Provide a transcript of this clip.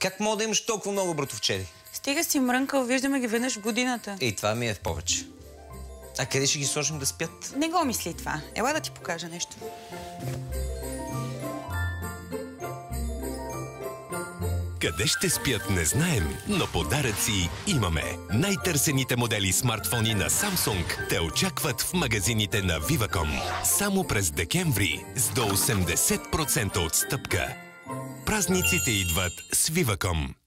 Как мога да имаш толкова много братовчеди? Стига си мрънкал, виждаме ги веднъж в годината. И това ми е в повече. А къде ще ги сложим да спят? Не го мисли това. Ела да ти покажа нещо. Къде ще спят, не знаем, но подаръци имаме. Най-търсените модели смартфони на Samsung те очакват в магазините на Viva.com. Само през декември с до 80% отстъпка. Празниците идват с Viva.com.